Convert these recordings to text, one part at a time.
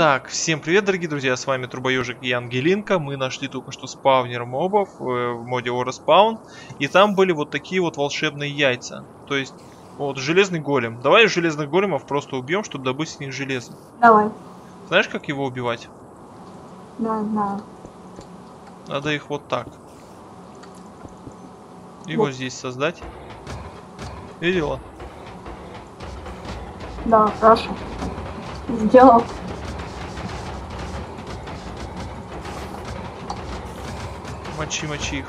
Так, всем привет, дорогие друзья, с вами Трубоежик и Ангелинка. Мы нашли только что спавнер мобов э, в моде Ороспаун. И там были вот такие вот волшебные яйца. То есть, вот, железный голем. Давай железных големов просто убьем, чтобы добыть с них железо. Давай. Знаешь, как его убивать? Да, знаю. Надо их вот так. И Вот. вот здесь создать. Видела? Да, хорошо. Сделал. Мочи, мочи их.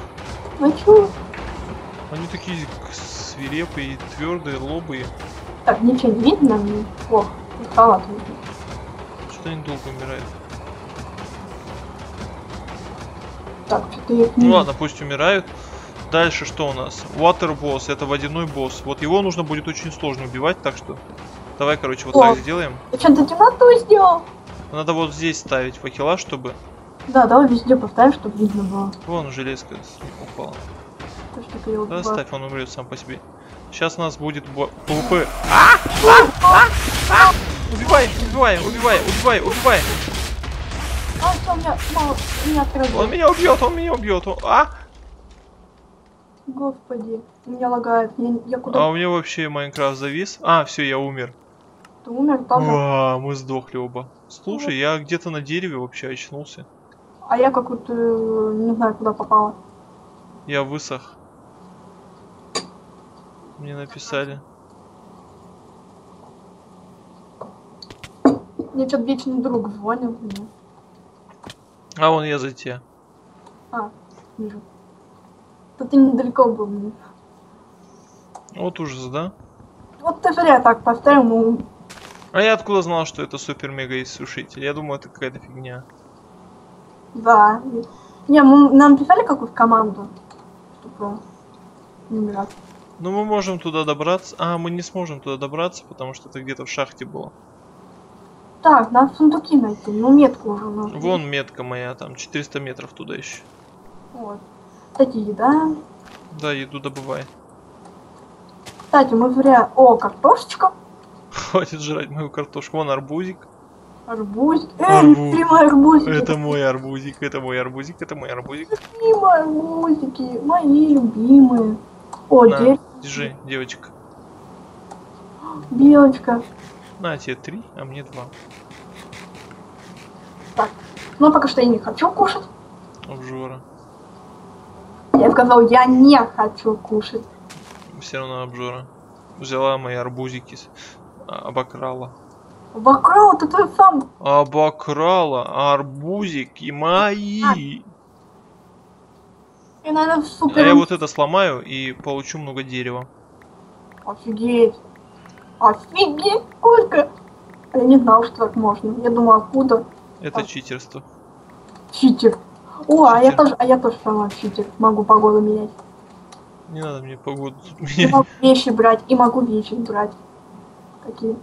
Ну чё? Они такие свирепые, твердые, лобые. Так, ничего не видно мне. О, и халат видно. Что-то они долго умирают. Так, что-то их не Ну ладно, пусть умирают. Дальше что у нас? Water босс, это водяной босс. Вот его нужно будет очень сложно убивать, так что давай, короче, вот О. так сделаем. Ты что-то темноту сделал? Надо вот здесь ставить факела, чтобы... Да, давай везде поставим, чтобы видно было. Вон железка упала. То, что ты его Да, ставь, он умрет сам по себе. Сейчас у нас будет ПВП. Убивай, убивай, убивай, убивай, убивай. А, что, у меня мало, у меня отразил. Он меня убьет, он меня убьет. он- А? Господи, меня лагает. Я, я А куда? у меня вообще Майнкрафт завис. А, все, я умер. Ты умер там? Мы сдохли оба. Слушай, я где-то на дереве вообще очнулся. А я какую-то, э, не знаю, куда попала. Я высох. Мне написали. Мне что-то вечный друг звонил мне. А вон я за тебя. А, вижу. Да ты недалеко был мне. Вот ужас, да? Вот ты зря так поставил, ну, А я откуда знал, что это супер-мега иссушитель? Я думал, это какая-то фигня. Да. Не, мы, нам писали какую-то команду, чтобы не умирать. Но мы можем туда добраться. А, мы не сможем туда добраться, потому что это где-то в шахте было. Так, надо сундуки найти, ну метку уже нужно. Вон метка моя, там 400 метров туда еще. Вот. Кстати, еда. Да, еду добывай. Кстати, мы зря... О, картошечка, Хватит жрать мою картошку. Вон арбузик. Арбузик. Э, Арбуз. любимые арбузики. Это мой арбузик, это мой арбузик, это мой арбузик. Любимые арбузики, мои любимые. О, На, дерево, держи, девочка. белочка. На тебе три, а мне два. Так, ну пока что я не хочу кушать. Обжора. Я сказал, я не хочу кушать. Все равно обжора. Взяла мои арбузики, а, обокрала. Вокруг ты твой сам. Обокрала арбузики мои. И, наверное, А супер... я вот это сломаю и получу много дерева. Офигеть. Офигеть, сколько. Я не знал, что так можно. Я думала, откуда. Это А. читерство. Читер. О, а я Читер. тоже, а я тоже сама читер. Могу погоду менять. Не надо мне погоду тут менять. могу вещи брать, и могу вещи брать. Какие?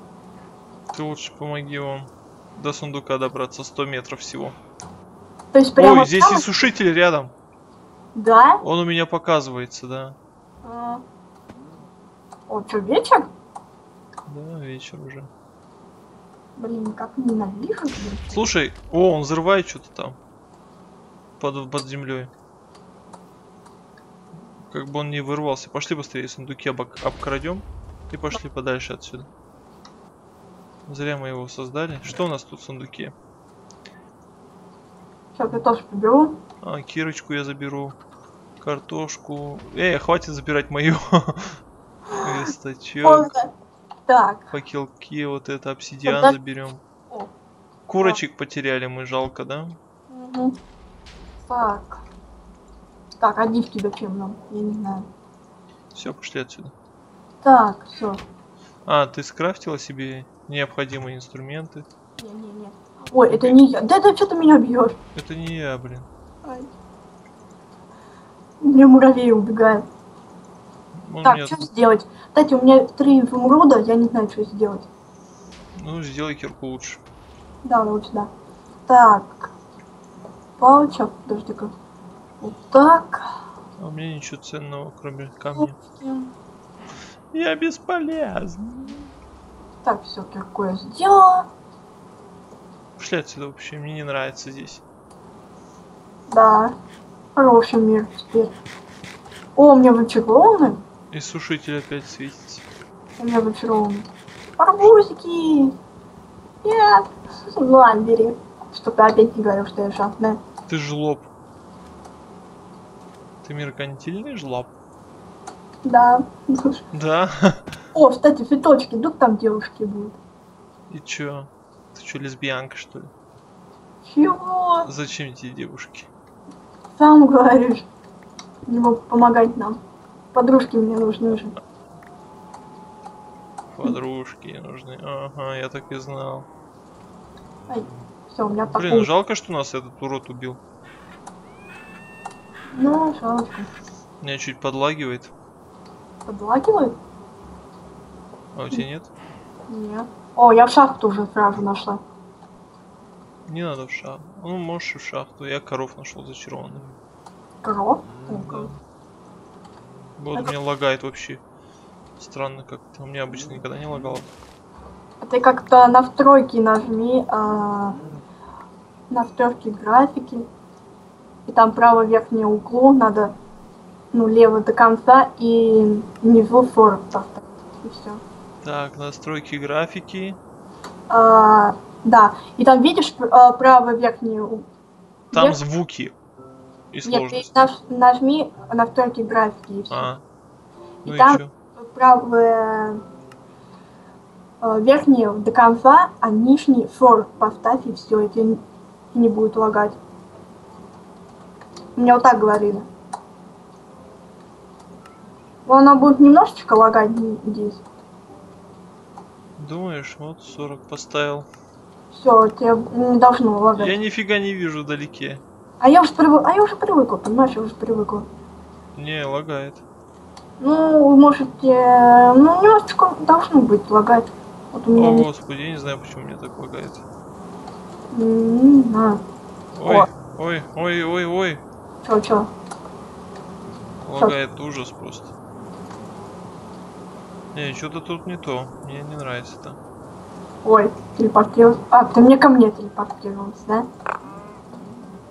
Ты лучше помоги вам до сундука добраться 100 метров всего. То есть прямо Ой, здесь там? и сушитель рядом. Да? Он у меня показывается, да. А. О, что, вечер? Да, вечер уже. Блин, как ненавижу вечер. Слушай, о, он взрывает что-то там. Под, под землей. Как бы он не вырвался. Пошли быстрее, сундуки обок- обкрадем. И пошли подальше отсюда. Зря мы его создали. Что у нас тут в сундуке? Сейчас я тоже поберу. А, кирочку я заберу. Картошку. Эй, хватит забирать мою. Поздно. Так. Факелки, вот это обсидиан Тогда- заберем. О. Курочек потеряли мы, жалко, да? Мгм. Так. Так, а дивки зачем нам? Я не знаю. Все, пошли отсюда. Так, все. А, ты скрафтила себе необходимые инструменты. Не-не-не. Ой, это не я. Да, да, что ты меня бьешь? Это не я, блин. Ай. Мне муравей убегает. Он так, меня- что сделать? Кстати, у меня три изумруда, я не знаю, что сделать. Ну, сделай кирку лучше. Да, лучше, да. Так. Палочек, подожди-ка. Вот так. А у меня ничего ценного, кроме камня. Я бесполезен. Так, все, я сделала. Пошли отсюда вообще, мне не нравится здесь. Да. Хороший мир теперь. О, у меня зачарованы. И сушитель опять светится. У меня зачарованы. Арбузики. Нет. Ну ладно, бери. Чтоб ты опять не говорил, что я жадная. Ты жлоб. Ты меркантильный жлоб? Да. Да. О, кстати, цветочки. Вдруг там девушки будут. И чё? Ты чё, лесбиянка, что ли? Чего? Зачем тебе девушки? Сам говоришь. Не мог помогать нам. Подружки мне нужны уже. Подружки нужны. Ага, я так и знал. Все, у меня Блин, такой. жалко, что нас этот урод убил. Ну, жалко. Меня чуть подлагивает. Подлагивает? А у тебя нет? Нет. О, я в шахту уже сразу нашла. Не надо в шахту. Ну, можешь и в шахту. Я коров нашел зачарованных. Коров? О, Да. Вот Это- меня лагает вообще. Странно как-то. У меня обычно никогда не лагало. А ты как-то настройки нажми, а, настройки графики. И там право верхнее углу надо, ну, лево до конца и внизу 40 поставить. И все. Так, настройки графики. А, да, и там видишь а, право верхнее у- Там Вверх? звуки. И Нет, ты наж- нажми настройки графики и все. А. Ну И и, там- чё? правое э, верхний до конца, а нижний 40 поставь и все, и тебе не будет лагать. Мне вот так говорили. Она будет немножечко лагать здесь. Думаешь, вот 40 поставил. Все, тебе не должно лагать. Я нифига не вижу вдалеке. А я уже привык, а я уже привыкла, понимаешь, я уже привыкла. Не, лагает. Ну, может, э, ну, немножечко должно быть лагать. Вот у меня О, не, господи, я не знаю, почему мне так лагает. не знаю. Ой, О. ой, ой, ой, ой. Чё, чё? Лагает ужас просто. Не, что-то тут не то. Мне не нравится это. Ой, телепортировался. А, ты мне ко мне телепортировался, да?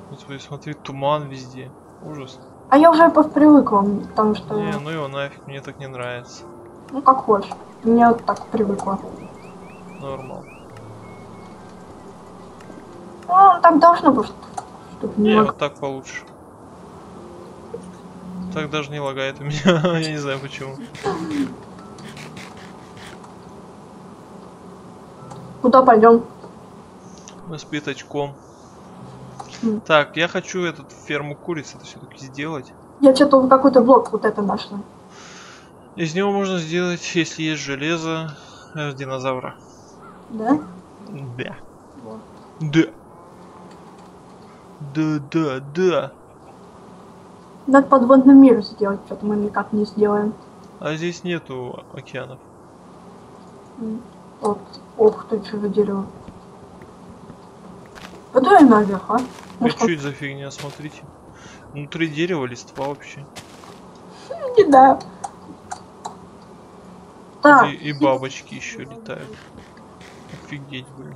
Господи, смотри, туман везде. Ужас. А я уже привыкла, потому что, Не, ну его нафиг, мне так не нравится. ну как хочешь. Мне вот так привыкла. Нормал. Ну, так должно быть, чтобы не Не, вот так получше. Так даже не лагает у меня. Я не знаю почему. Куда пойдем? Мы с пятачком. Так, я хочу этот ферму куриц это все-таки сделать. Я что-то какой-то блок вот это нашла. Из него можно сделать, если есть железо, э, динозавра. Да? Да. Вот. Да. Да, да, да. Надо подводный мир сделать, что-то мы никак не сделаем. А здесь нету океанов. Вот. Ох ты, что за дерево. Подуй наверх, а? А Может, что это за фигня, смотрите. Внутри дерева листва вообще. не да. Так, И, и бабочки еще летают. Офигеть, блин.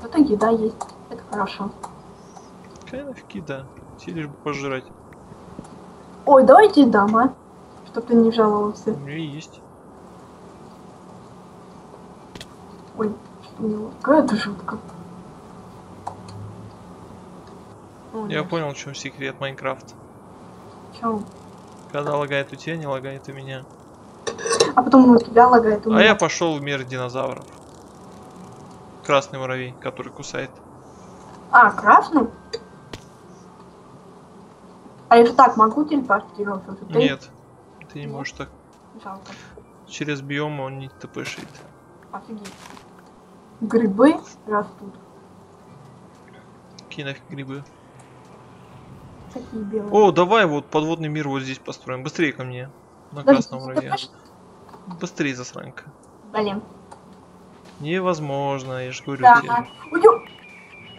зато еда есть. Это хорошо. Какая нафиг еда? Все лишь бы пожрать. Ой, давайте дам, а? Чтоб ты не жаловался. У меня есть. Ой? Какая-то жутко. Я понял, в чем секрет Майнкрафт. чё? Когда лагает у тебя, не лагает у меня. А потом у тебя лагает, у А меня. я пошел в мир динозавров. Красный муравей, который кусает. А, красный? А я же так могу телепортироваться? Ты? Нет, ты не можешь так. Жалко. Через биомы он не тпшит. Офигеть. Грибы растут. Какие нафиг грибы. Такие белые. О, давай вот подводный мир вот здесь построим. Быстрее ко мне. На Подожди, красном точно- Быстрее, засранка. Блин. Невозможно, я же говорю Да. Уйдем.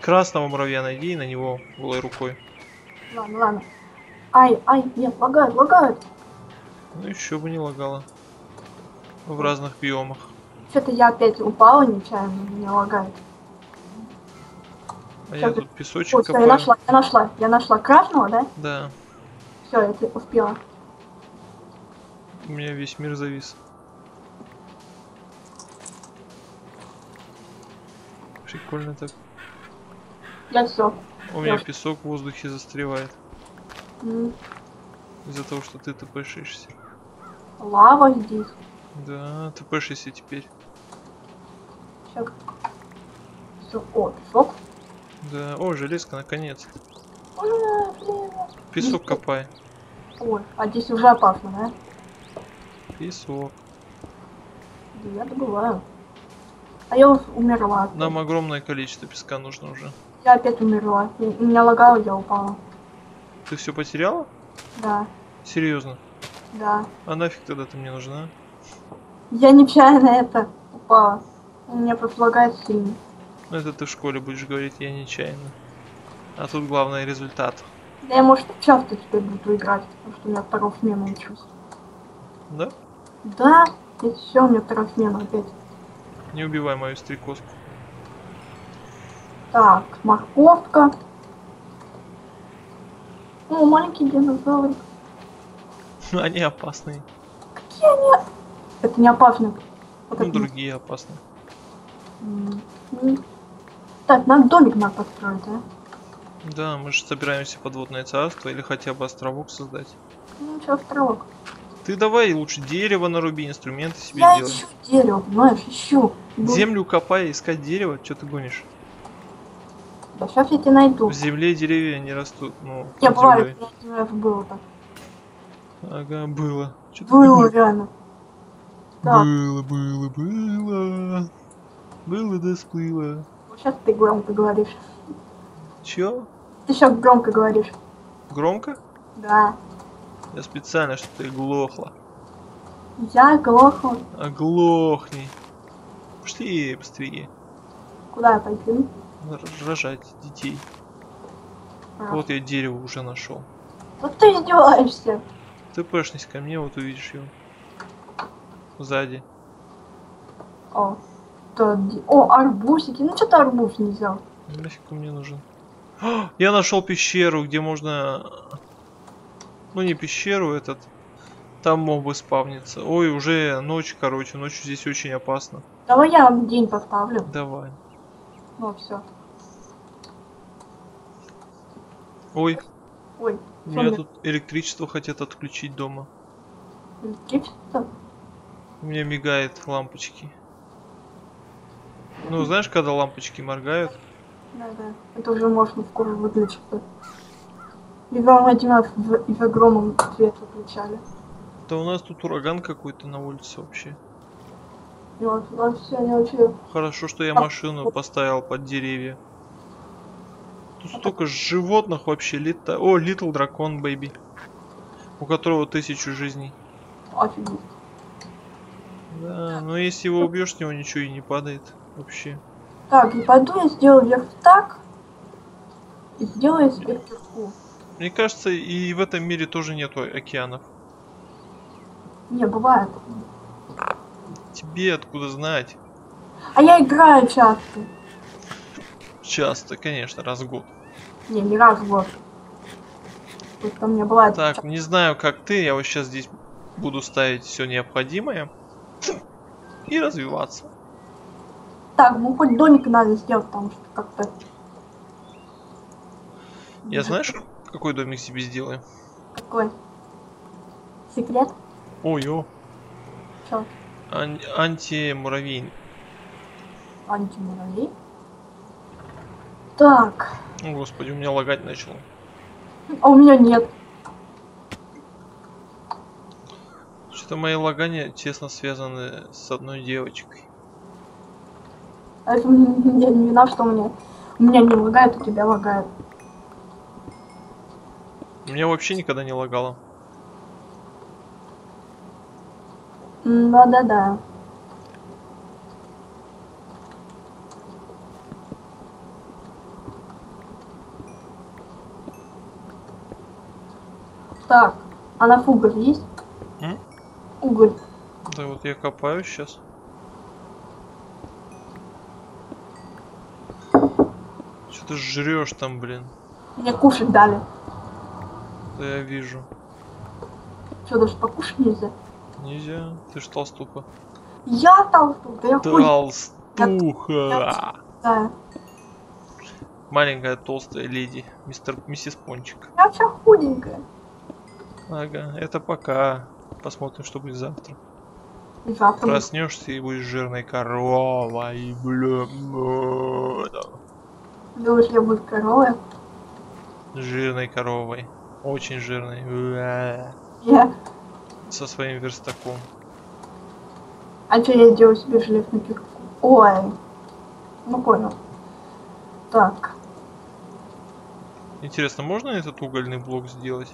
Красного муравья найди и на него голой рукой. Ладно, ладно. Ай, ай, нет, лагает, лагает. Ну еще бы не лагало. В разных биомах. Что-то я опять упала нечаянно, меня лагает. А я тут песочек О, всё, я нашла, я нашла, я нашла красного, да? Да, Все, я те- успела. у меня весь мир завис. Прикольно так. Я все. У меня Может. песок в воздухе застревает. Из-за того, что ты тпшишься. Лава здесь. Да, тпшишься теперь. Сейчас. Все. О, песок. Да, о, железка, наконец. А, блин. Песок копай. Ой, а здесь уже опасно, да? Песок. Да я добываю. А я умерла. Нам огромное количество песка нужно уже. Я опять умерла. У меня лагало, я упала. Ты все потеряла? Да, Серьезно? да. А нафиг тогда ты мне нужна? Я нечаянно это упала. У меня просто лагает сильно. Ну это ты в школе будешь говорить, я нечаянно. А тут главное результат. Да я, может, часто теперь буду играть, потому что у меня вторую смену учусь. Да? Да, и все, у меня вторая смена опять. Не убивай мою стрекозку. Так, морковка. О, маленький динозавр. Они опасные. Какие они? Это не опасно. Вот Ну, это другие опасные. Так, нам домик надо построить, а? Да, мы же собираемся подводное царство или хотя бы островок создать. Ну, что, островок. Ты давай лучше дерево наруби, инструменты себе Я делай. ищу дерево, понимаешь, ищу. Землю копай, искать дерево, что ты гонишь? Да сейчас я тебя найду. В земле деревья не растут, ну, Я один раз было так. Ага, было. Было реально. Так, Было, было, было. Было да сплыло. сейчас ты громко говоришь. Чё? Ты сейчас громко говоришь. Громко? Да. Я специально, чтобы ты глохла. Я глохла. Оглохни. Пошли быстрее. Куда? Р- Рожать детей. А. Вот я дерево уже нашел. Вот ты издеваешься. Ты пешнись ко мне, вот увидишь его. Сзади. О, то ди- О, арбузики. Ну что ты арбуз не взял? Нафиг мне нужен. А, Я нашел пещеру, где можно... Ну не пещеру, этот... Там мобы спавнится. Ой, уже ночь, короче. Ночью здесь очень опасно. Давай я день поставлю. Давай. Ну все. Ой, Ой, у меня тут электричество хотят отключить дома. Электричество? У меня мигает лампочки. Ну, знаешь, когда лампочки моргают? Да, да. Это уже можно скоро выключить. И вам один раз в, и за громом свет выключали. Да у нас тут ураган какой-то на улице вообще. Вот у нас сегодня вообще... Хорошо, что я машину поставил под деревья. Тут столько животных вообще. Лита... О, Little Дракон Бэйби. У которого тысячу жизней. Офигеть. Да, но если его убьешь, с него ничего и не падает вообще. Так, и пойду я сделаю вверх так. И сделаю себе вверху. Мне кажется, и в этом мире тоже нету океанов. Не, бывает. Тебе откуда знать? А я играю часто. Часто, конечно, раз в год. Не, не раз в год. Только мне бывает... Так, не знаю, как ты, я вот сейчас здесь буду ставить все необходимое и развиваться. Так, ну хоть домик надо сделать, потому что как-то... Я знаешь, какой домик себе сделаю? Какой? Секрет? Ой, о, Чё? ан- антимуравейник. Антимуравей? Так. О, господи, у меня лагать начало. А у меня нет. Что-то мои лагания тесно связаны с одной девочкой. Это я не вина, что у меня... У меня не лагает, у тебя лагает. У меня вообще никогда не лагало. Да-да-да. Так, а на уголь есть? М? Уголь. Да вот я копаю сейчас. Ты жрешь там, блин? Мне кушать дали. Да я вижу. Что, даже покушать нельзя? Нельзя, ты ж толстуха. Я толстух, да я Толстуха! знаю. Маленькая толстая леди, мистер, миссис Пончик. Я вся худенькая. Ага, это пока. Посмотрим, что будет завтра. Завтра Проснешься и будешь жирной коровой, бля. Думаешь, я буду коровой. Жирной коровой. Очень жирной. Я... Со своим верстаком. А что я делаю себе железную кирку? Ой. Ну понял. Так. Интересно, можно этот угольный блок сделать?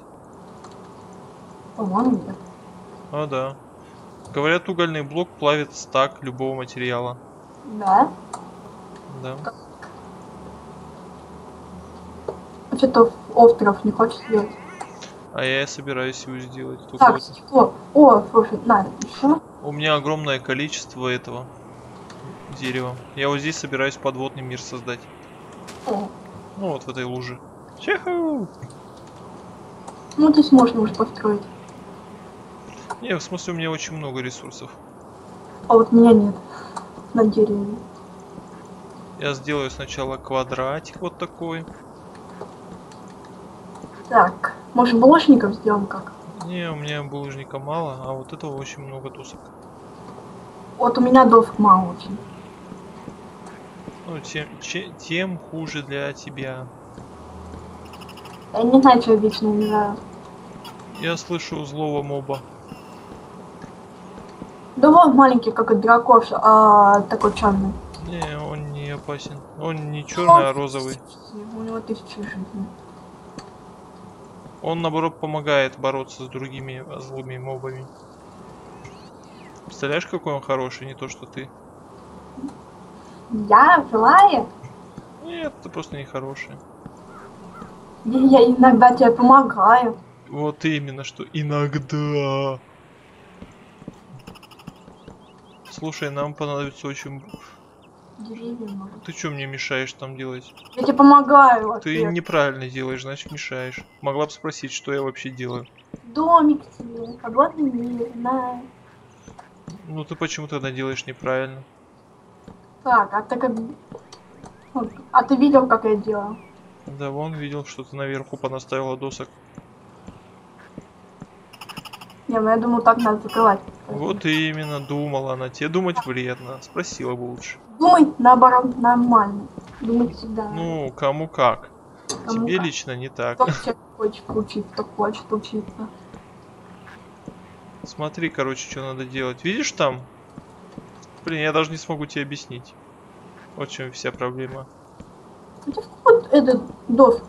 По-моему, нет. А, да. Говорят, угольный блок плавит стак любого материала. Да? Да. Что-то остров не хочешь сделать? А я собираюсь его сделать. Только Так, вот стекло. О, слушай, на, еще. У меня огромное количество этого дерева. Я вот здесь собираюсь подводный мир создать. О, Ну вот в этой луже. Чеху! ну здесь можно уже построить. Не, в смысле у меня очень много ресурсов. А вот меня нет. На дереве. Я сделаю сначала квадратик вот такой. Так, может булочников сделаем как? Не, у меня булыжника мало, а вот этого очень много досок. Вот у меня досок мало очень. Ну, тем, че- тем хуже для тебя. Я не знаю, что я вечно умираю. Я слышу злого моба. Да вот маленький, как и дракош, а такой черный. Не, он не опасен. Он не черный, а розовый. У него тысячи жизней. Он, наоборот, помогает бороться с другими злыми мобами. Представляешь, какой он хороший, не то что ты. Я злая? Нет, ты просто не хороший. Я, я иногда тебе помогаю. Вот именно, что иногда. Слушай, нам понадобится очень... Деревья. Ты что мне мешаешь там делать? Я тебе помогаю. Ты ответ. неправильно делаешь, значит мешаешь. Могла бы спросить, что я вообще делаю. Домик себе, подводный мир, на. Ну ты почему тогда делаешь неправильно? Так, а ты как... А ты видел, как я делаю? Да, вон видел, что ты наверху понаставила досок. Не, ну я думаю, так надо закрывать. Вот именно думала она. Тебе думать вредно. Спросила бы лучше. Думай, наоборот, нормально. Думать всегда. Ну, кому как. Кому Тебе как. лично не так. Кто хочет учиться, кто хочет учиться. Смотри, короче, что надо делать. Видишь там? Блин, я даже не смогу тебе объяснить. Вот в чем вся проблема. У тебя сколько этот досок?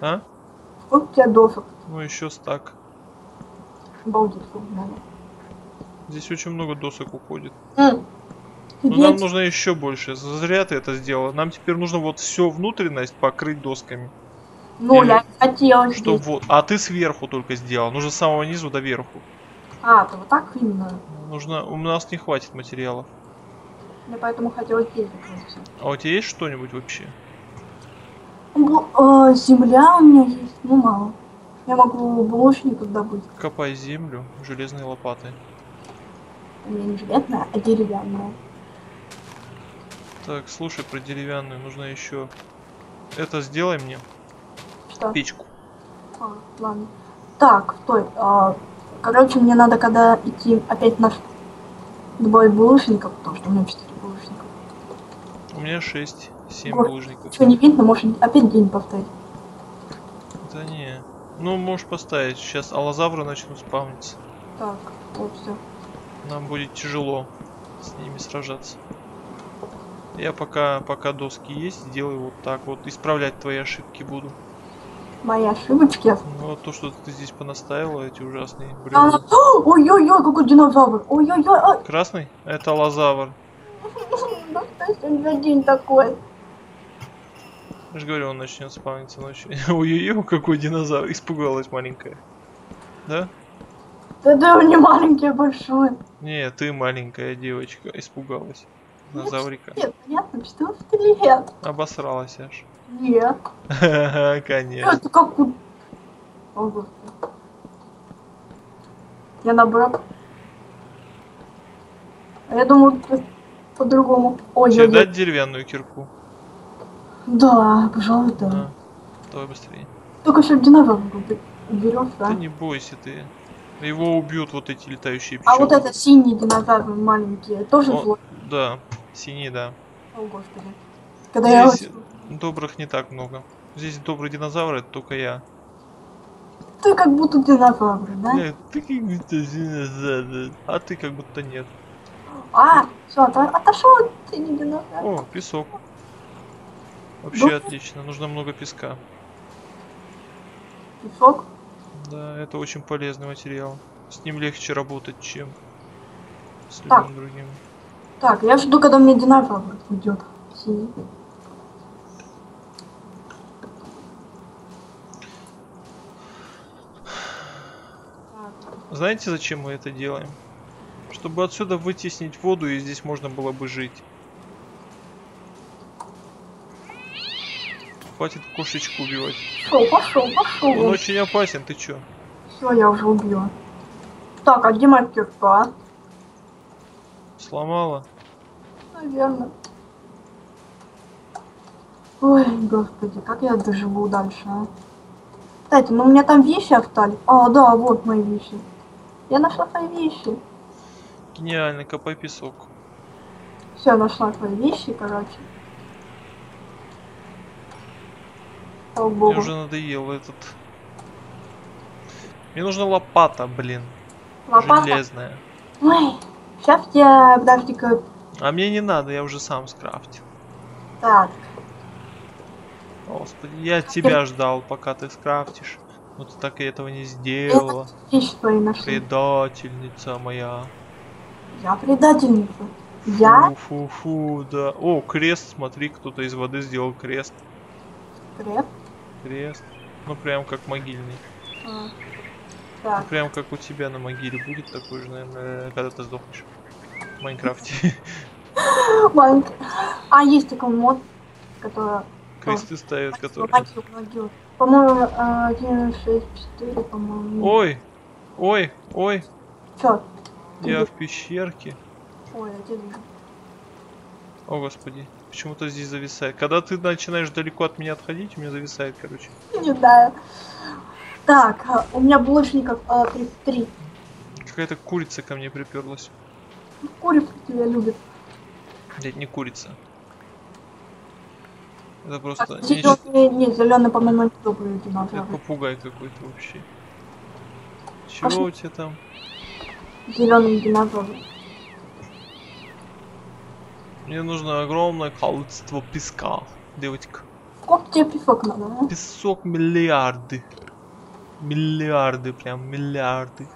А? Сколько у тебя досок? Ну еще стак. Надо. Здесь очень много досок уходит. Но тебе нам нужно еще больше. Зря ты это сделала. Нам теперь нужно вот всю внутренность покрыть досками. Ну, или- я хотела Что здесь. вот. А ты сверху только сделал. Нужно с самого низу до верху. А, ты вот так именно. Нужно. У нас не хватит материалов. Я поэтому хотела здесь. А у тебя есть что-нибудь вообще? Э, земля у меня есть, ну мало. Я могу булочников добыть. Копай землю железной лопатой. У меня не железная, а деревянная. Так, слушай, про деревянную нужно еще. Это сделай мне Что? печку. А, ладно. Так, стой. а, короче, мне надо, когда идти опять на двое булочников, потому что у меня четыре булочника. У меня 6, 7 Ой, булыжников. Что не видно, может опять день повторить. Да не. Ну, можешь поставить. Сейчас аллозавры начнут спавниться. Так, вот все. Нам будет тяжело с ними сражаться. Я пока, пока доски есть, сделаю вот так вот. Исправлять твои ошибки буду. Мои ошибочки. Ну, вот то, что ты здесь понаставила, эти ужасные А, бревна. Ой-ой-ой, какой динозавр. Ой-ой-ой, ой. Красный? Это аллозавр. Ну что сегодня день такой? Я же говорю, он начнет спавниться ночью. Ой-ой-ой, какой динозавр. Испугалась маленькая. Да? Да ты не маленький, а большой. Не, ты маленькая девочка. Испугалась. Динозаврика. Нет, понятно, что ты лет. Обосралась аж. Нет. Конечно. Это как у... Я наоборот. А я думаю, по- по-другому. Ой, Тебе дать деревянную кирку? Да, пожалуй, да. А, Давай быстрее. Только что динозавр убе- уберешь, да? Да не бойся ты. Его убьют вот эти летающие А вот пчелы. это синий динозавр маленький, тоже О, злой. Да, синий, да. О, Господи. Когда я... Здесь добрых не так много. Здесь добрый динозавр, это только я. Ты как будто динозавр, да? Нет, ты как будто динозавр, а ты как будто нет. А, все, отошел ты не динозавр. О, песок. Вообще Да? отлично, нужно много песка. Песок. Да, это очень полезный материал. С ним легче работать, чем с Так. любым другим. Так, я жду, когда мне динозавр уйдет. Синий. Знаете, зачем мы это делаем? Чтобы отсюда вытеснить воду, и здесь можно было бы жить. Хватит кошечку убивать. Пошел, пошел, Он пошел. очень опасен, ты чё? Все, я уже убила. Так, а где моя кирка? Сломала? Наверное. Ой, господи, как я доживу дальше, а? Кстати, ну у меня там вещи остались. А, да, вот мои вещи. Я нашла свои вещи. Гениально, копай песок. Все, нашла свои вещи, короче. Слава Мне богу. уже надоел этот. Мне нужна лопата, блин. Лопата. Железная. Ой, сейчас я, подожди-ка. А мне не надо, я уже сам скрафтил. Так, Господи, я тебя ждал, пока ты скрафтишь. Но ты так и этого не сделала. Предательница моя. Я предательница. Я? Фу-фу-фу, да. О, крест, смотри, кто-то из воды сделал крест. Крест. Крест. Ну прям как могильный. А. Ну, прям как у тебя на могиле будет такой же, наверное, когда ты сдохнешь. В Майнкрафте. А, есть такой мод, который... Кресты ставят, могил. По-моему, а, 1, 6, 4, по-моему. Ой! Ой! Ой! Чё? Я в пещерке. Ой, я тебя вижу. О, господи. Почему-то здесь зависает. Когда ты начинаешь далеко от меня отходить, у меня зависает, короче. Не знаю. Так, а, у меня булочников а, 33. Какая-то курица ко мне приперлась. Курица тебя любит. Блять, не курица. Это А просто нечто... зеленый, нет, зеленый, по-моему, не добрый Это динозавр. попугай какой-то вообще. Чего Пошли. у тебя там? Зеленый динозавр. Мне нужно огромное количество песка, девочка. Сколько тебе песок надо, а? Песок миллиарды. Миллиарды, прям миллиарды.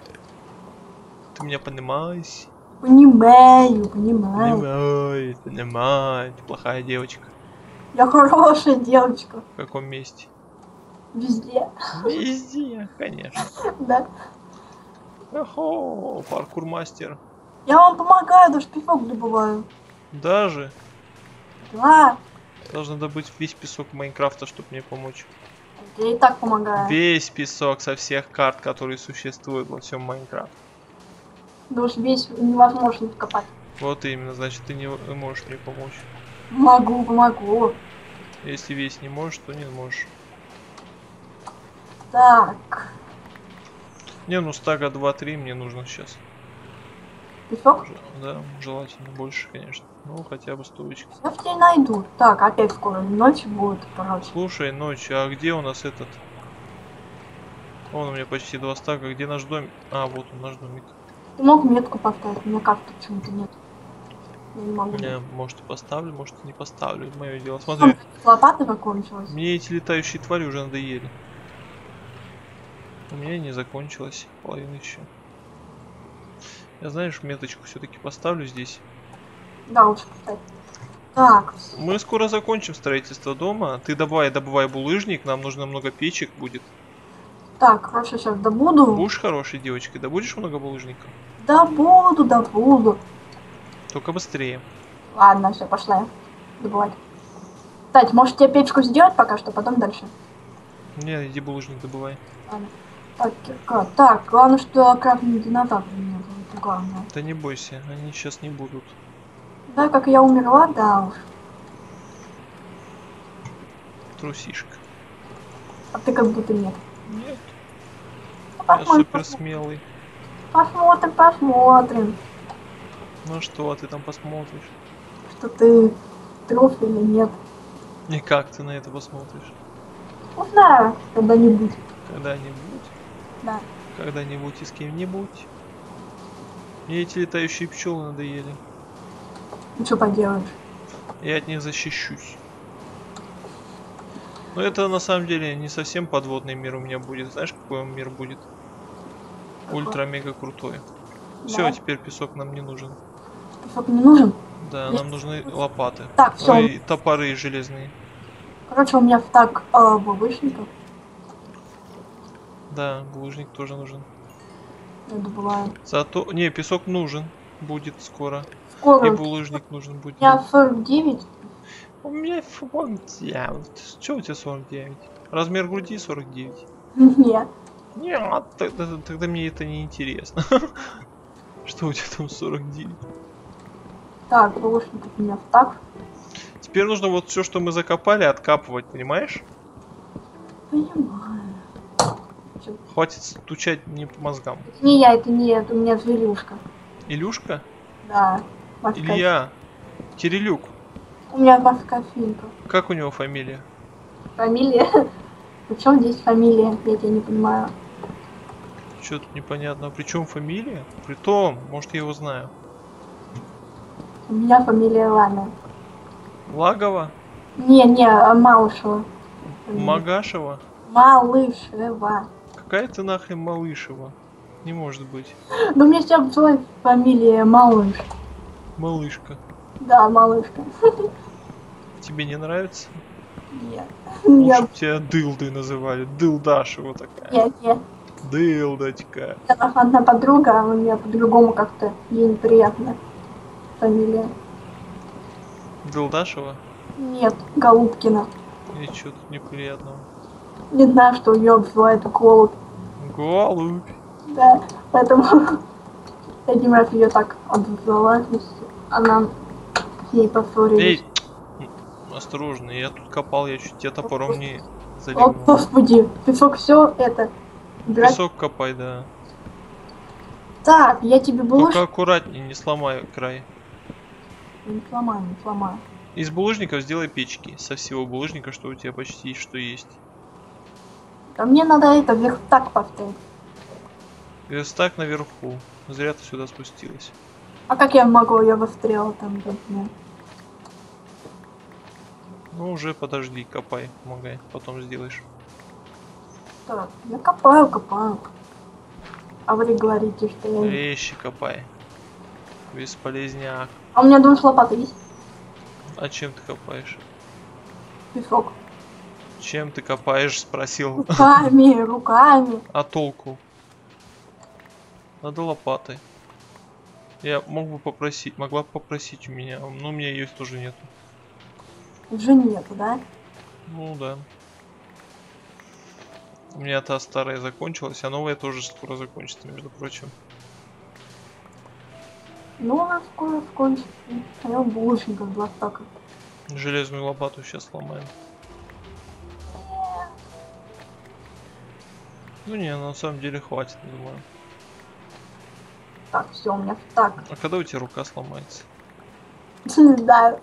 Ты меня понимаешь? Понимаю, понимаю. Понимаю, понимаю. Ты плохая девочка. Я хорошая девочка. В каком месте? Везде, Везде, конечно. да. Охо, паркур мастер. Я вам помогаю, даже песок добываю. Даже Да, должна добыть весь песок Майнкрафта, чтобы мне помочь. я и так помогаю. Весь песок со всех карт, которые существуют во всем Майнкрафте. Да уж весь невозможно копать. Вот именно, значит, ты не можешь мне помочь. Могу, помогу. Если весь не можешь, то не можешь. Так, Не, ну стага 2-3 мне нужно сейчас. песок. Да, желательно больше, конечно. Ну, хотя бы стоечки. Я тебя найду. Так, опять скоро ночь будет, короче. Слушай, ночь, а где у нас этот? Вон у меня почти два стага. Где наш домик? А, вот он, наш домик. Ты мог метку поставить, мне как-то почему-то нет. Я не могу. Не, может и поставлю, может и не поставлю. Мое дело. Смотри, Лопата закончилась. мне эти летающие твари уже надоели. У меня не закончилась половина еще. Я знаешь, меточку все-таки поставлю здесь. Да, лучше поставить. Так, Мы скоро закончим строительство дома. Ты давай, добывай булыжник, нам нужно много печек будет. так, хорошо, сейчас добуду. Будешь хорошей девочкой, добудешь много булыжника? Добуду, добуду. Только быстрее. Ладно, все, пошла я добывать. Кстати, может тебе печку сделать пока что, потом дальше. Не, иди булыжник добывай. Ладно. Так. Так, главное, что крафтный динозавр не было. Главное. Да не бойся, они сейчас не будут. Да, как я умерла, да уж. Трусишка. А ты как будто нет. Нет, я Посмотрим, супер смелый. посмотрим, посмотрим, Ну что, ты там посмотришь? что ты труп или нет. И как ты на это посмотришь? Узнаю когда-нибудь. Когда-нибудь? Да. Когда-нибудь и с кем-нибудь? Мне эти летающие пчелы надоели. Ну что поделаешь. Я от них защищусь. Но это на самом деле не совсем подводный мир у меня будет. Знаешь, какой он мир будет? Ультра-мега крутой. Все, Да. теперь песок нам не нужен. Песок не нужен. Да, Нет. нам нужны лопаты. Так, все. Ой, топоры железные. Короче, у меня так э, булыжников. Да, булыжник тоже нужен. Я добываю. Зато... Не, песок нужен. Будет скоро. Скоро. И булыжник нужен будет. меня 49. У меня 49. Че у тебя 49? Размер груди 49. Нет. Нет, тогда, тогда мне это не интересно. Что у тебя там 49? Так, булыжников у меня так. Теперь нужно вот все, что мы закопали, откапывать, понимаешь? Понимаю. Хватит стучать не по мозгам. Это не я, это не я, это у меня зверюшка. Илюшка? Да. Морская- Илья? Кирилюк? У меня финка. Как у него фамилия? Фамилия? Причем здесь фамилия? Я тебя не понимаю. Что тут непонятно. Причем фамилия? Притом, может я его знаю. У меня фамилия Лана. Лагова? Не, не, а Малышева. Магашева? Малышева. Какая ты нахрен Малышева? Не может быть. Да у меня вся была фамилия Малыш. Малышка. Да, малышка. Тебе не нравится? Нет. Лучше Я, б тебя Дылдой называли. Дылдашева такая. нет, нет. Дылдочка. Одна подруга, а у меня по-другому как-то ей неприятно. Фамилия. Дылдашева? Нет, Голубкина. И что тут неприятного? Не знаю, что ее обзывают голубь. Голубь. Да, поэтому один раз ее так обзывала. и всё. Она с ней поссорились. Эй, осторожно, я тут копал, я чуть тебя топором не О, залегнул. господи, песок все это. убирать. Песок копай, да. Так, я тебе булыжник. Только аккуратнее, не сломай край. Не сломаю, не сломаю. Из булыжников сделай печки. Со всего булыжника, что у тебя почти что есть. А мне надо это вверх так поставить. Верстак наверху. Зря ты сюда спустилась. А как я могу ее выстрел там? Нет. Ну уже подожди, копай, помогай, потом сделаешь. Так, я копаю, копаю. А вы говорите, что я... Вещи копай. Бесполезняк. А у меня думаешь лопата есть? А чем ты копаешь? Песок. Чем ты копаешь, спросил. Руками, руками. А толку? Надо лопатой. Я мог бы попросить, могла бы попросить у меня, но у меня ее тоже нету. Уже нету, да? Ну да. У меня та старая закончилась, а новая тоже скоро закончится, между прочим. Ну, она скоро кончится. А я булочников два стака. Железную лопату сейчас сломаем. Ну не, на самом деле хватит, думаю. Так, все, у меня так. А когда у тебя рука сломается? Не знаю.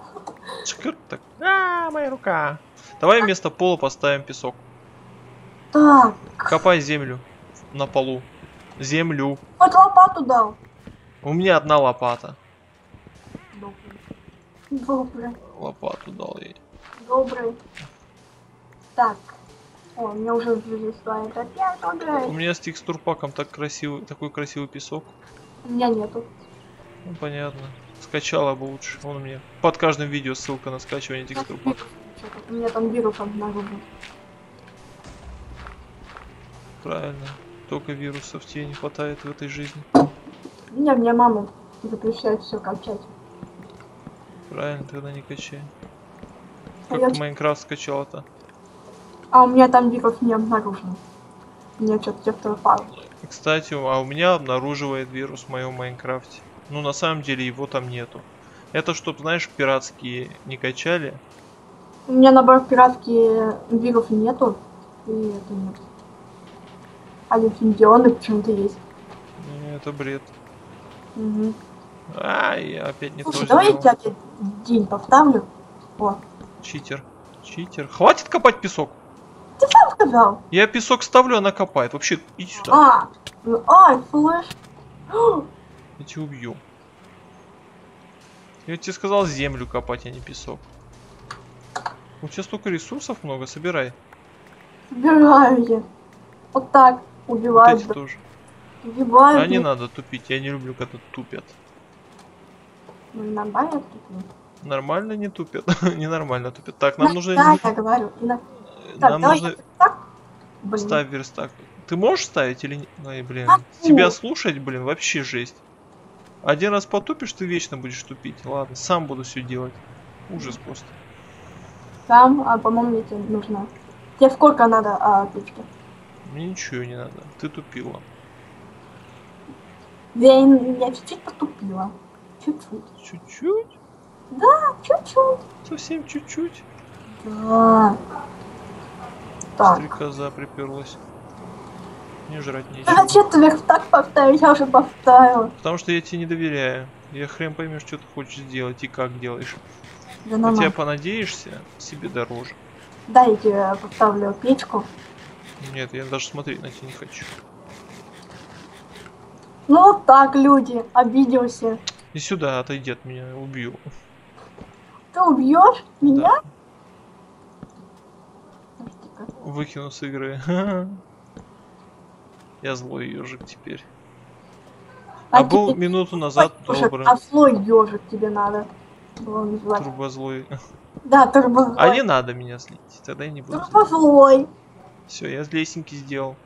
Так. А, моя рука. Давай вместо пола поставим песок. Так, Копай землю на полу. Землю. хоть лопату дал. У меня одна лопата. Добрый. Добрый. Лопату дал ей. Добрый. Так. О, у меня уже это опять У меня с текстурпаком так красивый, такой красивый песок. У меня нету. Ну понятно. Скачала бы лучше. Он у меня. Под каждым видео ссылка на скачивание. Чё-то У меня там вирус обнаружен. Правильно. Только вирусов тебе не хватает в этой жизни. Меня, мне мама запрещает все качать. Правильно, тогда не качай. Как Я ты ч- Майнкрафт скачал-то? А у меня там вирус не обнаружен. Мне что-то те файл. Кстати, а у меня обнаруживает вирус в моем Майнкрафте. Ну, на самом деле, его там нету. Это чтоб, знаешь, пиратские не качали. У меня наоборот пиратские вирусов нету. И это нет. А лицензионный почему-то есть. Это бред. Угу. Ай, я опять не Слушай, то давай я сделал. тебя день поставлю. Вот. Читер. Читер. Хватит копать песок. Сам сказал. Я песок ставлю, она копает. Вообще, иди сюда. А, ну, ай, слышь. Я тебя убью. Я тебе сказал землю копать, а не песок. У тебя столько ресурсов много, собирай. Собираю я. Вот так. Вот Убиваю. эти тоже. Убиваю. А не надо тупить, я не люблю, когда тупят. Ну, нормально тут. Нормально не тупят, ненормально тупят. Так, нам нужно... Да, я говорю. Так, Нам нужно... так. Блин. Ставь верстак. Ты можешь ставить или не? Ой, блин. Могу. Тебя слушать, блин, вообще жесть. Один раз потупишь, ты вечно будешь тупить. Ладно, сам буду все делать. Ужас просто. Там, а, по-моему, мне тебе нужно. Тебе сколько надо а, печки? Мне ничего не надо. Ты тупила. Я, я чуть-чуть потупила. Чуть-чуть. Чуть-чуть? Чуть-чуть. Совсем чуть-чуть. Да. Так. Стрекоза приперлась. Не жрать А нечего. что ты вверх так поставить? Я уже поставила. Потому что я тебе не доверяю. Я хрен поймешь, что ты хочешь сделать и как делаешь. Да нормально. понадеешься, себе дороже. Дай я тебе поставлю печку. Нет, я даже смотреть на тебя не хочу. Ну вот так, люди. Обиделся. И сюда отойди от меня, убью. Ты убьешь меня? Да. Выкину с игры. Я злой ежик теперь. А, был теперь- минуту назад Слушай, добрый. А слой ежик тебе надо. Турбозлой. Да, турбозлой. А не надо меня злить, тогда я не буду. Турбозлой. Все, я лесенки сделал.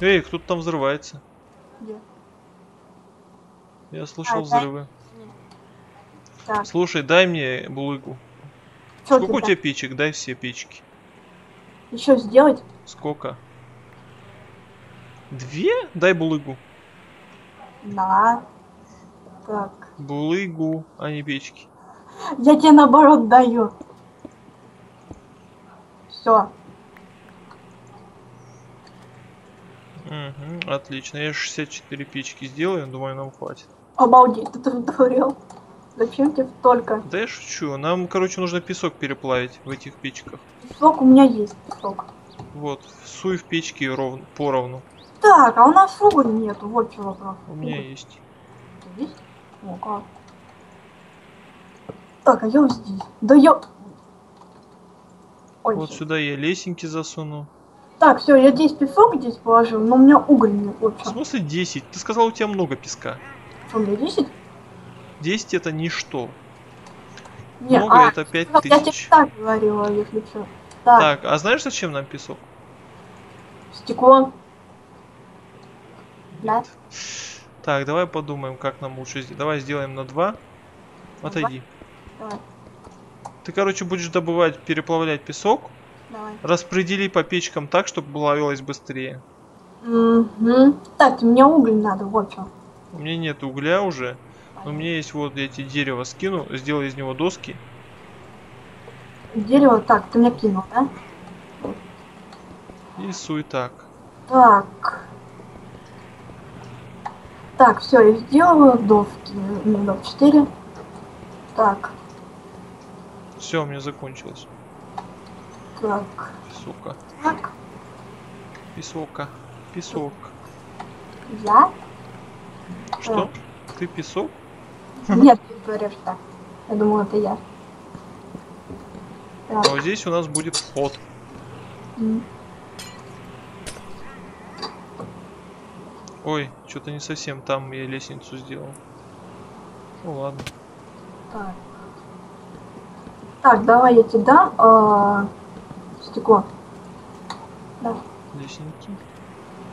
Эй, кто-то там взрывается. Где? Я слышал А, взрывы. Так, Слушай, дай мне булыгу. что Сколько у тебя печек? Дай все печки. Еще сделать? Сколько? Две? Дай булыгу. На. Так. Булыгу, а не печки. Я тебе наоборот даю. Все. Угу, отлично. Я 64 печки сделаю, думаю, нам хватит. Обалдеть, ты дурел. Зачем тебе столько? Да я шучу. Нам, короче, нужно песок переплавить в этих печках. Песок у меня есть, песок. Вот, суй в печки ровно, поровну. Так, а у нас уголь нету, вот что вопрос. У меня есть. Уголь есть? О, как. Так, а я вот здесь. Да я... Ой, Вот сюда я лесенки засуну. Так, все, я здесь песок здесь положил, но у меня уголь нет. Вот В смысле 10? Ты сказал, у тебя много песка. Что, у меня 10? 10 это ничто. Нет, много а, это ну, я тебе 5000. так говорила, если что. Так, Так, а знаешь, зачем нам песок? стекло. Да? Так, давай подумаем, как нам лучше сделать. Давай сделаем на 2. Отойди. Давай, Ты, короче, будешь добывать, переплавлять песок. давай. Распредели по печкам так, чтобы плавилось быстрее. Угу. Так, мне уголь надо, вот что. У меня нет угля уже. Но у меня есть вот эти дерево скину, сделай из него доски. Дерево, так, ты мне кинул, да? И суй так. Так. Так, все, я сделала доски. Ну, 4. Так, Все, у меня закончилось. так, Сука. так. Песока. Песок. Я? Что? Ты песок? Нет, ты говоришь так. Я думала, это я. А Так. вот здесь у нас будет вход. м, Ой, что-то не совсем там я лестницу сделал. Ну ладно. Так. Так, давай я тебе дам а, стекло. Да, Лестники.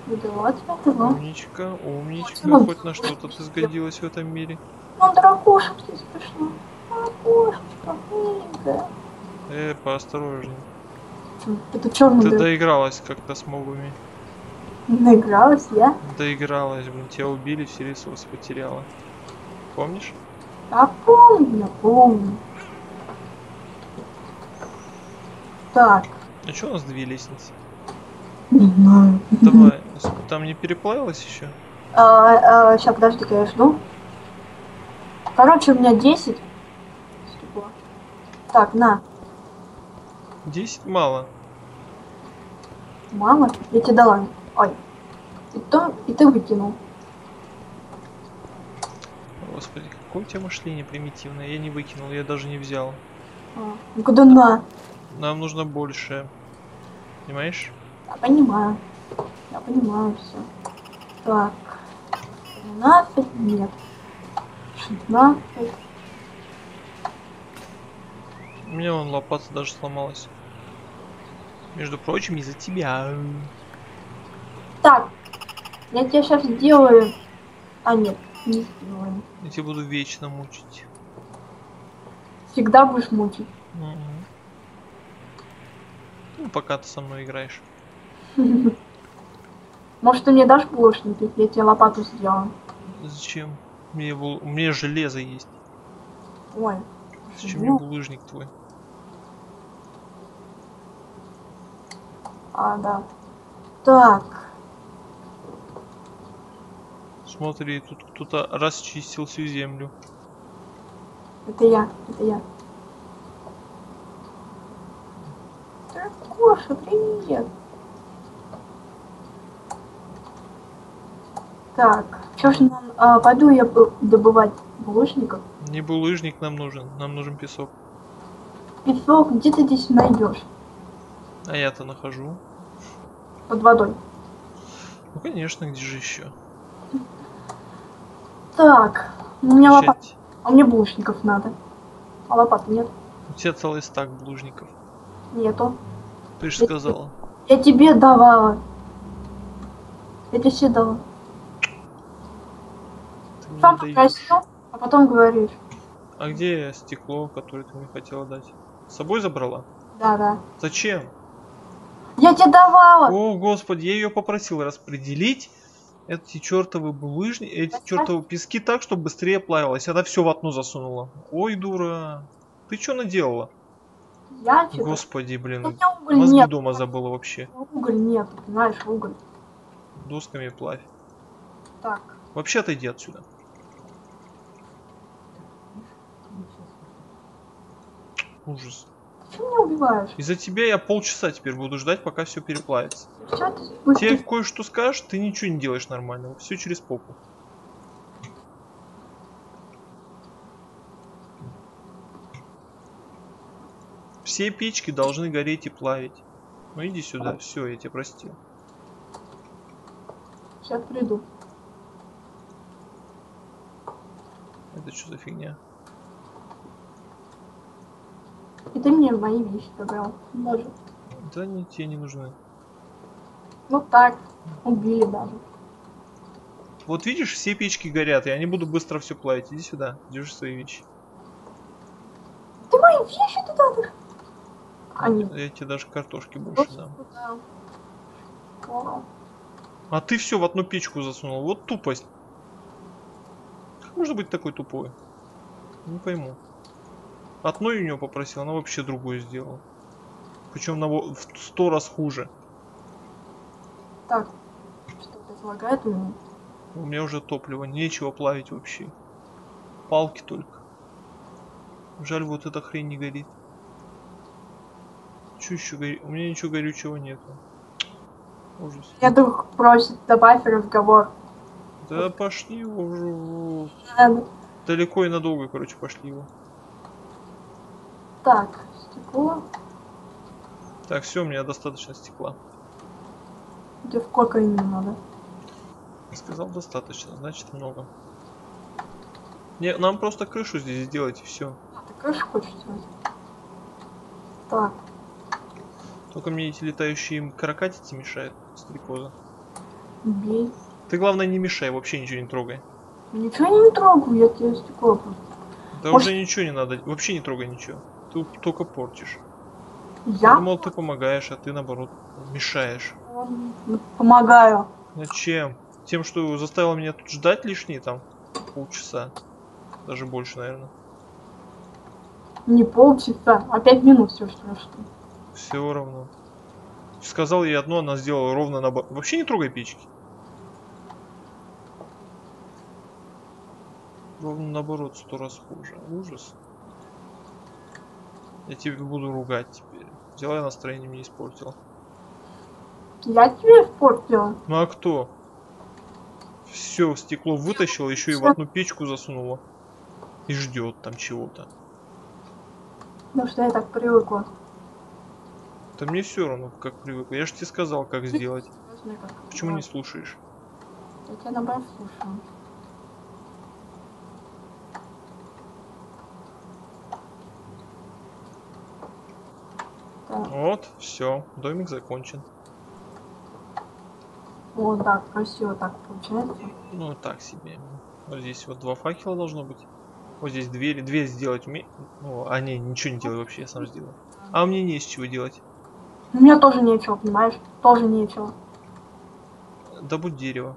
выдала этого. Умничка, умничка. Ну, Хоть на что-то ты сгодилась в этом мире. Ну, дракошек здесь пришло. Дракошечка, миленькая. Э, поосторожней. Чё, Это черный Ты дыр. доигралась как-то с мобами. Наигралась я. Доигралась, блин, тебя убили, все ресурсы потеряла. Помнишь? Я помню, помню. Так, А что у нас две лестницы? не знаю. Давай, там не переплавилась еще? сейчас, подожди-ка, я жду. Короче, у меня 10 стекла. Так, на, 10 мало. мама, я тебе дала. Ой. И, то, и ты выкинул. Господи, какое у тебя мышление примитивное. Я не выкинул, я даже не взял. А, ну куда на? Нам нужно больше. Понимаешь? Я понимаю. Я понимаю все. Так. 12 нет. 16. У меня вон лопата даже сломалась. Между прочим, из-за тебя. Так. Я тебе сейчас сделаю. А нет, не сделаю. Я тебя буду вечно мучить. Всегда будешь мучить. Мгм. Ну, пока ты со мной играешь. Может, ты мне дашь булочники? Я тебе лопату сделаю. Зачем? Мне, бул... У меня железо есть. Ой. Зачем Ну. мне булыжник твой? А, да. Так. Смотри, тут кто-то расчистил всю землю. Это я. Это я. Коша, привет. Так, что ж нам... а, пойду я б- добывать булочников. Не булыжник нам нужен, нам нужен песок. Песок где ты здесь найдешь? А я-то нахожу. Под водой. Ну конечно, где же еще? Так, у меня лопата. Щать. А мне булочников надо. А лопаты нет? У тебя целый стак булыжников. Нету. Ты же сказала. Я тебе давала. Я тебе все дала. Сам попросил, а потом говоришь. А где стекло, которое ты мне хотела дать? С собой забрала? Да, да. Зачем? Я тебе давала. О, господи, я ее попросил распределить эти чертовы булыжни, эти чертовы пески так, чтобы быстрее плавилось. Она все в одну засунула. Ой, дура. Ты что наделала? Я что-то... Господи, У блин. уголь Мозги нет. дома забыла вообще. Уголь нет, понимаешь, уголь. Досками плавь. Так. Вообще отойди отсюда. Ужас. Ты меня убиваешь? Из-за тебя я полчаса теперь буду ждать, пока все переплавится. Что ты Тебе кое-что скажешь, ты ничего не делаешь нормального. Все через попу. Все печки должны гореть и плавить. Ну иди сюда, все, я тебя простил. Сейчас приду. Это что за фигня? И ты мне мои вещи забрал. Даже. Да они тебе не нужны. Ну так. Убили даже. Вот видишь, все печки горят, я не буду быстро все плавить. Иди сюда, держи свои вещи. Ты мои вещи туда дашь? Они. Я тебе даже картошки больше Вот дам. туда. А ты все в одну печку засунул. Вот тупость. Как можно быть такой тупой? Не пойму. Одной у нее попросил, она вообще другую сделала. Причем на в сто раз хуже. Так. Что-то лагает у меня. У меня уже топливо, нечего плавить вообще. Палки только. Жаль, вот эта хрень не горит. Че еще горит? У меня ничего горючего нету. Ужас. Я друг просит, добавь разговор. Да пошли его уже. Далеко и надолго, короче, пошли его. Так, стекло. Так, все, у меня достаточно стекла. Где сколько именно надо? Сказал достаточно, значит много. Не, нам просто крышу здесь сделать и все. А, ты крышу хочешь сделать? Так, Только мне эти летающие каракатицы мешают, стрекоза. бей. Ты главное не мешай, вообще ничего не трогай. Ничего не трогаю, я тебе стекло просто. Да Может- уже ничего не надо, вообще не трогай ничего. Ты только портишь. Я Я думал, ты помогаешь, а ты наоборот мешаешь. ну, помогаю. Зачем? Тем, что заставил меня тут ждать лишние там полчаса. Даже больше, наверное. Не полчаса, а пять минут все что. Все равно. Сказал ей одно, она сделала ровно наоборот. Вообще не трогай печки. Ровно наоборот, сто раз хуже. Ужас. Я тебе буду ругать теперь. Взяла я настроение мне испортила. Я тебе испортила. Ну а кто? Все, стекло вытащила, еще и в одну печку засунула. И ждет там чего-то. Потому что я так привыкла. Да мне все равно, как привык. Я же тебе сказал, как сделать. Почему не слушаешь? Я тебя наоборот слушаю. Вот, все, домик закончен. вот так, красиво так получается. Ну, так себе. Вот здесь вот два факела должно быть. Вот здесь двери. Дверь сделать уме... Ну, а не, ничего не делаю вообще, я сам сделаю. А мне не из чего делать. У меня тоже нечего, понимаешь? Тоже нечего. Добудь дерево.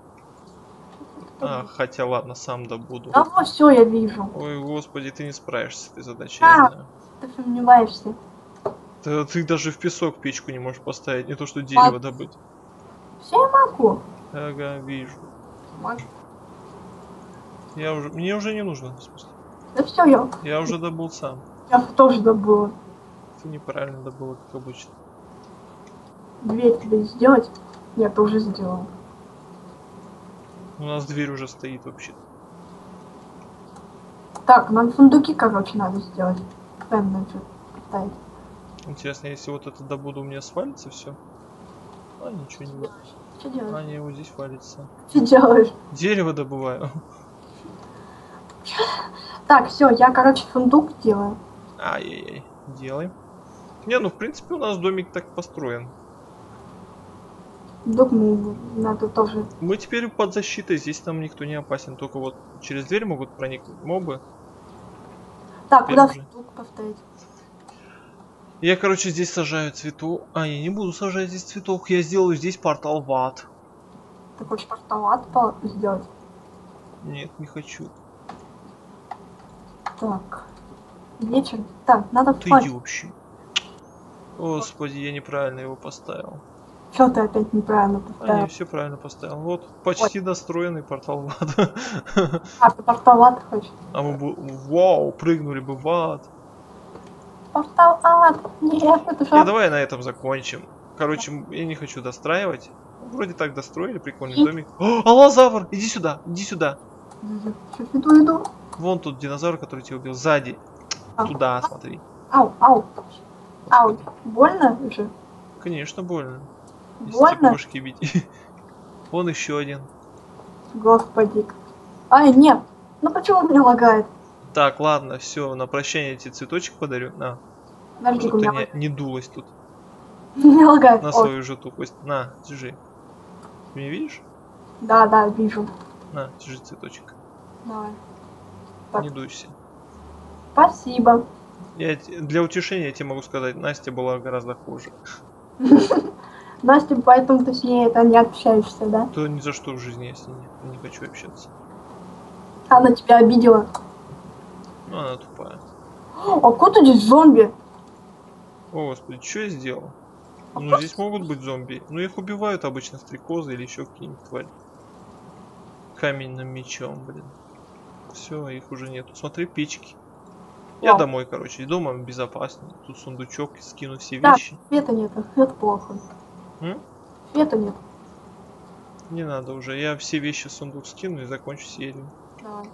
А, хотя ладно, сам добуду. Да вот все я вижу. Ой, господи, ты не справишься с этой задачей, А. я знаю. Ты сомневаешься. Да ты даже в песок печку не можешь поставить, не то что дерево добыть. Все я могу. Ага, вижу. Могу. Я уже... Мне уже не нужно. Да все, я, Я уже добыл сам. я тоже добыла. Ты неправильно добыла, как обычно. Дверь тебе сделать? Нет, ты уже сделал. У нас дверь уже стоит вообще. Так, нам сундуки, короче, надо сделать. Ценные что поставить. Интересно, если вот это добуду, у меня свалится все? А, ничего не будет. Что А, делаешь? не, вот здесь валится. Что делаешь? Дерево добываю. Так, все, я, короче, сундук делаю. Ай-яй-яй. Делай. Не, ну в принципе у нас домик так построен. Сундук ну, надо тоже. Мы теперь под защитой, здесь нам никто не опасен. Только вот через дверь могут проникнуть мобы. Так, Теперь куда уже. сундук поставить? Я, короче, здесь сажаю цвету. А, я не буду сажать здесь цветов. Я сделаю здесь портал в ад. Ты хочешь порталат по- сделать? Нет, не хочу. Так. Вечер. Так, надо Ты спать. иди вообще. Господи, я неправильно его поставил. Что ты опять неправильно А, не, поставил? все правильно поставил. Вот, почти достроенный портал в ад. А, ты порталат хочешь? А мы бы, вау, прыгнули бы в ад. Портал ад! Нет, это Не, же... давай на этом закончим. Короче, я не хочу достраивать. Вроде так достроили, прикольный И- домик. О, аллозавр! Иди сюда, иди сюда. Иду, иду. Вон тут динозавр, который тебя убил. Сзади. А. Туда, смотри. Ау, ау. Ау, больно уже? Конечно, больно. Если Больно? башки бить. Вон еще один. Господи. Ай, нет. Ну почему он меня лагает? Так, ладно, все, на прощание тебе цветочек подарю. На, Подожди, меня, не, не дулась тут меня лагает. на свою же тупость. На, держи. Ты меня видишь? да, да, вижу. На, держи цветочек. Давай. Так. Не дуйся. Спасибо. Я, для утешения я тебе могу сказать, Настя была гораздо хуже. Настя, поэтому ты с ней это не общаешься, да? То ни за что в жизни я с ней не, не хочу общаться. Она тебя обидела. Ну, она тупая. А кто здесь зомби? О, господи, что я сделал? Ну, здесь могут быть зомби. Но их убивают обычно стрекозы или еще какие-нибудь твари. Каменным мечом, блин. Все, их уже нету. Смотри, печки. Я Вау. домой, короче. И дома безопаснее. Тут сундучок, скину все Так. вещи. Света нет, свет плохо. М? Света нет. Не надо уже. Я все вещи в сундук скину и закончу серию. Давай.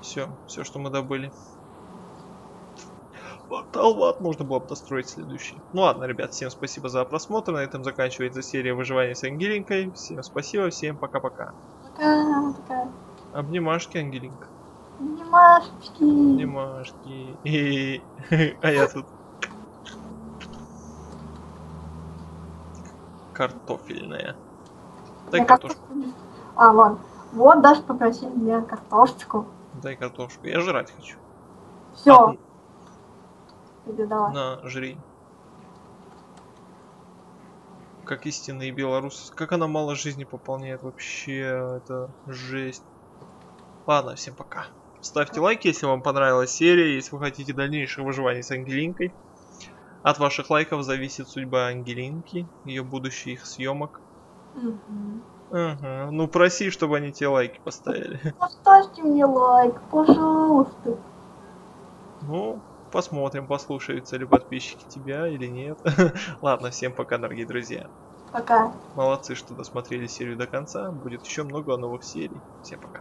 Все, все, что мы добыли. Портал в ад можно было бы достроить следующий. Ну ладно, ребят, всем спасибо за просмотр. На этом заканчивается серия выживания с Ангелинкой. Всем спасибо, всем пока-пока. Пока, пока. Обнимашки, Ангелинка. Обнимашечки. Обнимашки. А я тут. Картофельная. Дай картошку. А, ладно. Вот, Даша попросил меня картошечку. Дай картошку. Я жрать хочу. Все, давай. На, жри. как истинные белорусы. Как она мало жизни пополняет вообще. Это жесть. Ладно, всем пока. Ставьте лайки, если вам понравилась серия, если вы хотите дальнейшего выживания с Ангелинкой. От ваших лайков зависит судьба Ангелинки, ее будущих съемок. Мгм. Ага, ну проси, чтобы они тебе лайки поставили. Поставьте мне лайк, пожалуйста. Ну, посмотрим, послушаются ли подписчики тебя или нет. Ладно, всем пока, дорогие друзья. Пока. Молодцы, что досмотрели серию до конца. Будет еще много новых серий. Всем пока.